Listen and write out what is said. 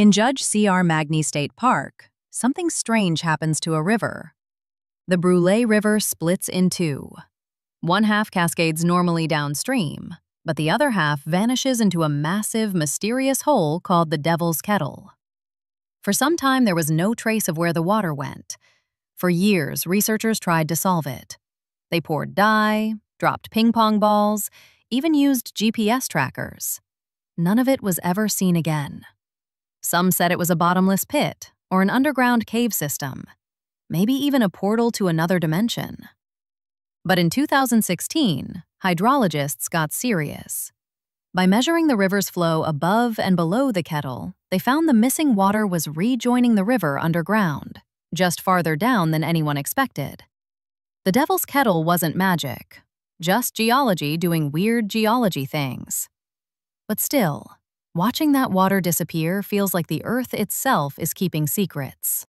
In Judge C.R. Magney State Park, something strange happens to a river. The Brule River splits in two. One half cascades normally downstream, but the other half vanishes into a massive, mysterious hole called the Devil's Kettle. For some time, there was no trace of where the water went. For years, researchers tried to solve it. They poured dye, dropped ping pong balls, even used GPS trackers. None of it was ever seen again. Some said it was a bottomless pit or an underground cave system, maybe even a portal to another dimension. But in 2016, hydrologists got serious. By measuring the river's flow above and below the kettle, they found the missing water was rejoining the river underground, just farther down than anyone expected. The Devil's Kettle wasn't magic, just geology doing weird geology things. But still, watching that water disappear feels like the Earth itself is keeping secrets.